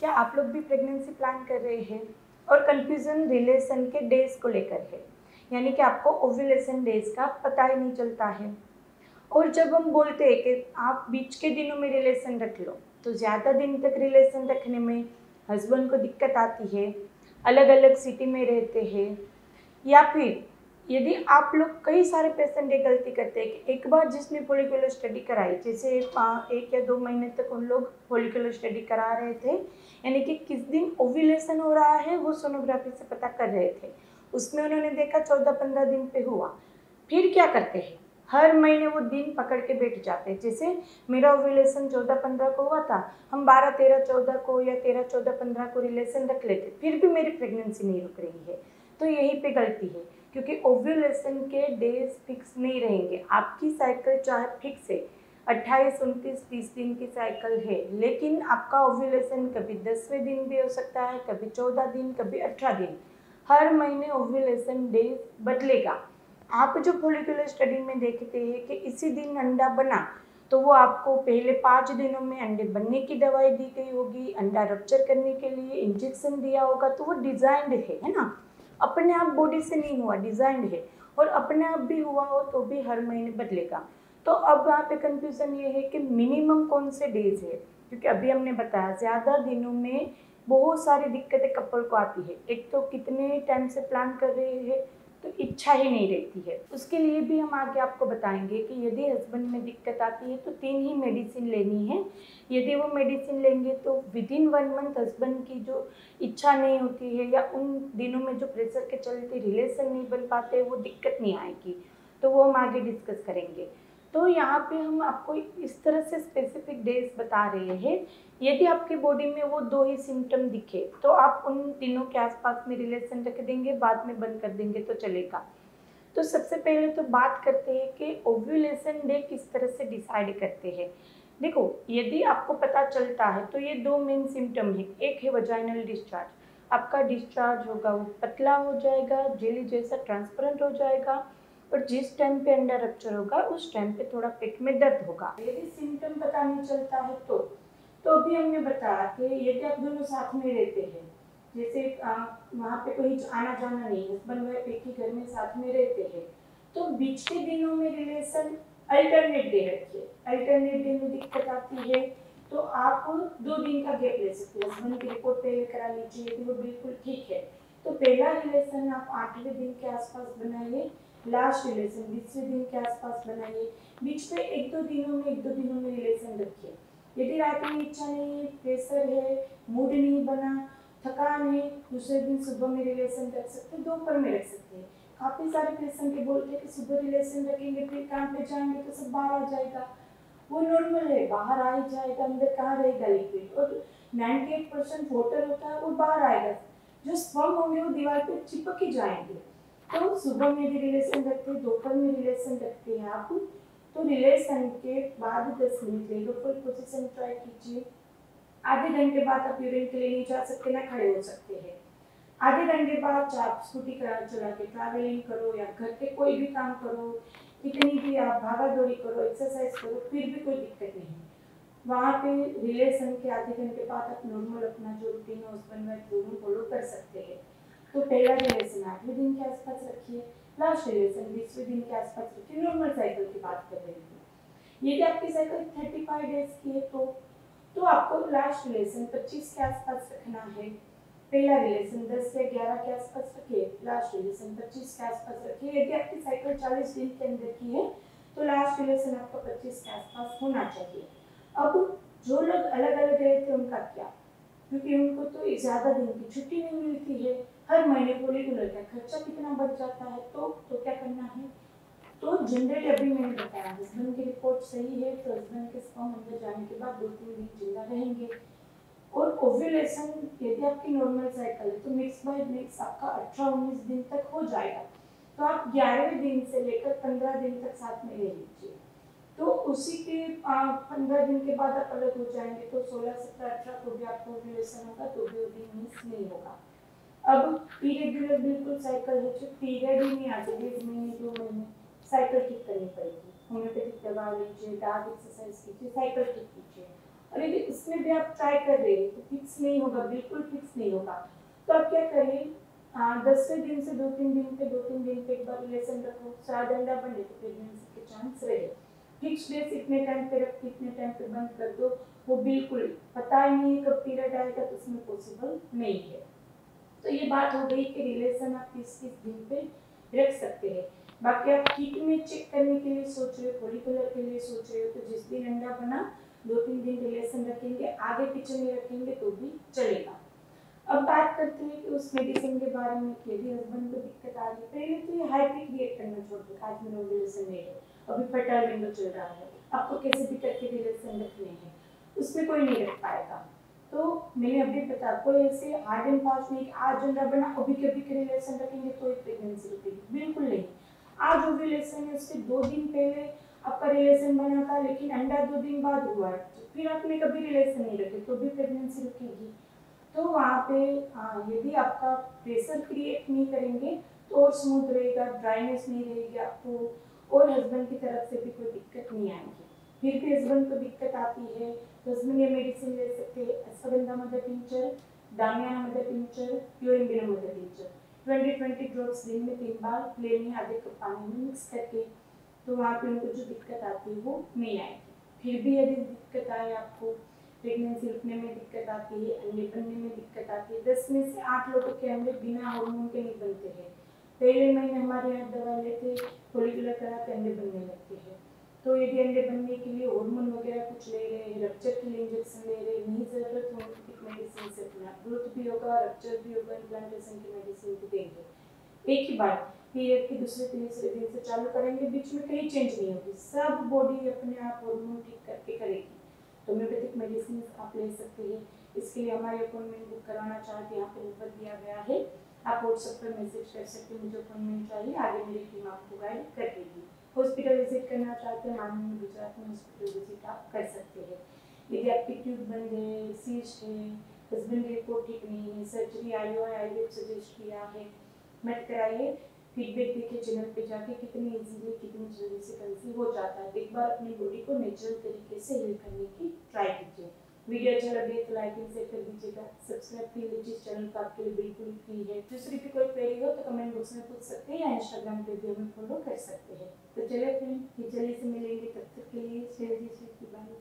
क्या आप लोग भी प्रेगनेंसी प्लान कर रहे हैं? और कंफ्यूजन रिलेशन के डेज़ को लेकर है। यानी कि आपको ओव्यूलेशन डेज़ का पता ही नहीं चलता है। और जब हम बोलते हैं कि आप बीच के दिनों में रिलेशन रख लो तो ज़्यादा दिन तक रिलेशन रखने में हस्बैंड को दिक्कत आती है। अलग अलग सिटी में रहते हैं। या फिर यदि आप लोग कई सारे पेशेंट ये गलती करते हैं कि एक बार जिसने फोलिकुलर स्टडी कराई, जैसे एक या दो महीने तक उन लोग फोलिकुलर स्टडी करा रहे थे, यानी कि किस दिन ओव्यूलेशन हो रहा है, वो सोनोग्राफी से पता कर रहे थे। उसमें उन्होंने देखा चौदह पंद्रह दिन पे हुआ। फिर क्या करते हैं? हर महीने वो दिन पकड़ के बैठ जाते हैं। जैसे मेरा ओव्यूलेशन चौदह पंद्रह को हुआ था, हम बारह तेरह चौदह को या तेरह चौदह पंद्रह को रिलेशन रख लेते, फिर भी मेरी प्रेगनेंसी नहीं रुक रही है। तो यहीं पे गलती है। क्योंकि ओव्यूलेशन के डेज़ फिक्स नहीं रहेंगे। आपकी साइकिल चाहे फिक्स है, अट्ठाईस, उनतीस, तीस दिन की साइकिल है, लेकिन आपका ओव्यूलेशन कभी दसवें दिन भी हो सकता है, कभी चौदह दिन, कभी अठारह दिन। हर महीने ओव्यूलेशन डेज़ बदलेगा। आप जो फोलिकुलर स्टडी में देखते हैं कि इसी दिन अंडा बना तो वो आपको पहले पाँच दिनों में अंडे बनने की दवाई दी गई होगी, अंडा रप्चर करने के लिए इंजेक्शन दिया होगा तो वो डिज़ाइंड है है ना? अपने आप बॉडी से नहीं हुआ डिजाइंड है। और अपने आप भी हुआ हो तो भी हर महीने बदलेगा। तो अब यहाँ पे कंफ्यूजन ये है कि मिनिमम कौन से डेज़ है? क्योंकि अभी हमने बताया, ज़्यादा दिनों में बहुत सारी दिक्कतें कपल को आती है। एक तो कितने टाइम से प्लान कर रहे हैं? तो इच्छा ही नहीं रहती है। उसके लिए भी हम आगे आपको बताएँगे कि यदि हस्बैंड में दिक्कत आती है तो तीन ही मेडिसिन लेनी है। यदि वो मेडिसिन लेंगे तो within one month husband की जो इच्छा नहीं होती है या उन दिनों में जो प्रेशर के चलते रिलेशन नहीं बन पाते वो दिक्कत नहीं आएगी। तो वो हम आगे डिस्कस करेंगे। तो यहाँ पे हम आपको इस तरह से स्पेसिफिक डेज़ बता रहे हैं। यदि आपकी बॉडी में वो दो ही सिम्टम दिखे तो आप उन दिनों के आसपास में रिलेशन रख देंगे, बाद में बंद कर देंगे तो चलेगा। तो सबसे पहले तो बात करते हैं कि ओव्यूलेशन डे किस तरह से डिसाइड करते हैं। देखो, यदि आपको पता चलता है तो ये दो मेन सिम्टम है। एक है वजाइनल डिस्चार्ज आपका डिस्चार्ज होगा, वो पतला हो जाएगा जेली जैसा ट्रांसपेरेंट हो जाएगा। और जिस टाइम पे अंडा रप्चर होगा, उस टाइम पे थोड़ा पेट में दर्द होगा। यदि सिम्टम पता नहीं चलता है तो। तो अभी हमने बताया कि यदि आप दोनों साथ में रहते हैं। जैसे वहाँ पे कोई आना जाना नहीं हस्बैंड वाइफ एक ही घर में साथ में रहते हैं। तो बीच के दिनों में रिलेशन अल्टरनेट डे रखिए। अल्टरनेट डे में दिक्कत आती है। तो आप दो दिन का गैप ले सकते हैं। हस्बैंड की रिपोर्ट पहले करा लीजिए कि वो बिल्कुल ठीक है। तो पहला रिलेशन आप आठवें दिन के आसपास बनाइए। लास्ट रिलेशन बीसवें दिन के आसपास बनाइए। बीच में एक दो दिनों में, एक दो दिनों में रिलेशन रखिए। यदि रात में इच्छा नहीं है, प्रेशर है मूड नहीं बना, थकान है, दूसरे दिन सुबह में रिलेशन रख सकते हैं, दोपहर में रख सकते हैं। काफ़ी सारे पेशेंट के बोलते हैं कि सुबह रिलेशन रखेंगे, फिर काम पे जाएँगे तो सब बाहर आ जाएगा। वो नॉर्मल है, बाहर आ ही जाएगा, अंदर कहाँ रहेगा लिक्विड और 98 परसेंट वाटर होता है, वो बाहर आएगा। जो स्पर्म होंगे, वो दीवार पे चिपक ही जाएँगे। तो सुबह में भी रिलेशन रखते हैं, दोपहर में रिलेशन रखते हैं आप? तो रिलेशन के बाद दस मिनट ले लो फुल पोजिशन ट्राई कीजिए। आधे घंटे बाद आप यूरिन के लिए नहीं जा सकते ना खड़े हो सकते हैं। आधे घंटे बाद आप स्कूटी का चला के ट्रैवलिंग करो या घर के कोई भी काम करो, कितनी भी आप भागा दौड़ी करो एक्सरसाइज करो, फिर भी कोई दिक्कत नहीं। वहाँ पे रिलेशन के आधे घंटे बाद आप नॉर्मल अपना जो रूटीन है हस्बैंड वाइफ दोनों फॉलो कर सकते हैं। तो पहला रिलेशन आठवें दिन के आसपास रखिए लास्ट रिलेशन बीसवें दिन के आसपास रखिए नॉर्मल साइकिल की बात कर रहे हैं यदि आपकी साइकिल थर्टी फाइव डेज़ की है तो तो आपको लास्ट रिलेशन पच्चीस के आसपास रखना है पहला रिलेशन दस से ग्यारह के आसपास रखिए लास्ट रिलेशन पच्चीस के आसपास रखिए यदि आपकी साइकिल चालीस दिन के अंदर की है तो लास्ट रिलेशन आपका पच्चीस के आसपास होना चाहिए अब जो लोग अलग अलग रहते हैं उनका क्या क्योंकि उनको तो ज़्यादा दिन की छुट्टी नहीं मिलती है हर महीने रेगुलर का खर्चा कितना बढ़ जाता है? तो तो क्या करना है? तो जनरली अभी मैंने बताया हस्बैंड की रिपोर्ट सही है तो हस्बैंड के स्पर्म अंदर जाने के बाद दो तीन दिन ज़िंदा रहेंगे। और ओव्यूलेशन यदि आपकी नॉर्मल साइकिल है तो मिक्स बाय मिक्स आपका अठारह उन्नीस दिन तक हो जाएगा। तो आप ग्यारहवें दिन से लेकर पंद्रह दिन तक साथ में ले लीजिए। तो उसी के पंद्रह दिन के बाद आप अलग हो जाएँगे तो सोलह सत्रह अठारह को भी आपको ओव्यूलेशन होगा तो भी नहीं होगा। अब इरेगुलर बिल्कुल साइकिल है, जो पीरियड ही नहीं आते, बीस महीने, दो महीने साइकिल ठीक करनी पड़ेगी। होम्योपैथिक दवा लीजिए डार्क एक्सरसाइज कीजिए साइकिल ठीक कीजिए। और यदि इसमें भी आप ट्राई कर रहे हैं तो फिक्स नहीं होगा, बिल्कुल फिक्स नहीं होगा। तो आप क्या करिए दसवें दिन से दो तीन दिन पे दो तीन दिन पे एक बार रिलेशन रखो चार अंडा बने तो प्रेगनेंसी के चांस रहे। फिक्स डेज़ इतने टाइम पे रख इतने टाइम पे बंद कर दो, वो बिल्कुल पता ही नहीं कब पीरियड आएगा तो उसमें पॉसिबल नहीं है। तो ये बात हो गई कि रिलेशन आप किस किस दिन पे रख सकते हैं। बाकी आप किट में चेक करने के लिए सोच रहे हो फोलिकुलर के लिए सोच रहे हो तो जिस दिन अंडा बना, दो तीन दिन रिलेशन रखेंगे, आगे पीछे में रखेंगे तो भी चलेगा। अब बात करते हैं कि उस मेडिसिन के बारे में यदि हस्बैंड को दिक्कत आ रही पहले तो ये हाई पे क्रिएट करना छोड़ दो, आज मेरा रिलेशन नहीं है, अभी फर्टाइल विंडो चल रहा है, आपको कैसे भी करके रिलेशन रखने हैं, उसमें कोई नहीं रख पाएगा। तो मैंने अभी बता कोई ऐसे हार्ड एंड फास्ट नहीं आज अंडा बना, अभी कभी के रिलेशन रखेंगे तो एक प्रेगनेंसी रुकेगी। बिल्कुल नहीं। आज वो रिलेशन है, उसके दो दिन पहले आपका रिलेशन बना था, लेकिन अंडा दो दिन बाद हुआ है। फिर आपने कभी रिलेशन नहीं रखे तो भी प्रेगनेंसी रुकेगी। तो वहाँ पे यदि आपका प्रेशर क्रिएट नहीं करेंगे तो और स्मूथ रहेगा ड्राइनेस नहीं रहेगी आपको, और हस्बैंड की तरफ़ से भी कोई दिक्कत नहीं आएगी। फिर भी हस्बैंड को दिक्कत आती है। तो हस्बैंड ये मेडिसिन ले सकते हैं। Ashwagandha mother tincture, damiana mother tincture प्योरिंबिना mother tincture twenty twenty drops दिन में तीन बार प्लेन में आधे कप पानी में मिक्स करके। तो वहाँ पे उनको जो दिक्कत आती है, वो नहीं आएगी। फिर भी यदि दिक्कत आए आपको प्रेगनेंसी रुकने में दिक्कत आती है, अंडे बनने में दिक्कत आती है, दस में से आठ लोगों के अंडे बिना हार्मोन के नहीं बनते हैं। पहले महीने हमारे यहाँ दवा लेते फोलिकुलर कराते अंडे बनने लगते हैं। तो यदि अंडे बनने के लिए हार्मोन वगैरह कुछ ले रहे हैं रप्चर के लिए इंजेक्शन ले रहे हैं, नहीं ज़रूरत हो मेडिसिन से अपना ग्रोथ भी होगा रप्चर भी होगा इम्प्लांटेशन की मेडिसिन भी देंगे। एक ही बार पीरियड के दूसरे तीसरे दिन से चालू करेंगे, बीच में कहीं चेंज नहीं होगी, सब बॉडी अपने आप हार्मोन ठीक करके करेगी। तो होम्योपैथिक मेडिसिन आप ले सकते हैं। इसके लिए हमारे अपॉइंटमेंट बुक कराना चाहते हैं पे नंबर दिया गया है। आप व्हाट्सएप पर मैसेज कर सकते हैं, मुझे अपॉइंटमेंट चाहिए, आगे मेरी टीम आपको गाइड कर देगी। हॉस्पिटल विज़िट करना चाहते हैं, माननीय गुजरात में हॉस्पिटल विज़िट आप कर सकते हैं। यदि आपकी ट्यूब बंद है सीस्ट है हस्बैंड रिपोर्ट ठीक नहीं है सर्जरी आई हो आई सजेस्ट किया है, मत कराइए। फीडबैक देखिए चैनल पे जाके कितनी इजीली कितनी जल्दी से कंसीव हो जाता है। एक बार अपनी बॉडी को नेचुरल तरीके से हील करने की ट्राई कीजिए। वीडियो अच्छा लगे तो लाइक एंड शेयर कर दीजिएगा। सब्सक्राइब कर लीजिए चैनल का आपके लिए बिल्कुल फ्री है। दूसरी भी कोई क्वेरी हो तो कमेंट बॉक्स में पूछ सकते हैं या इंस्टाग्राम पे भी हमें फॉलो कर सकते हैं। तो चलिए फिर जल्दी से मिलेंगे। तब तक के लिए शेयर दीजिए बाय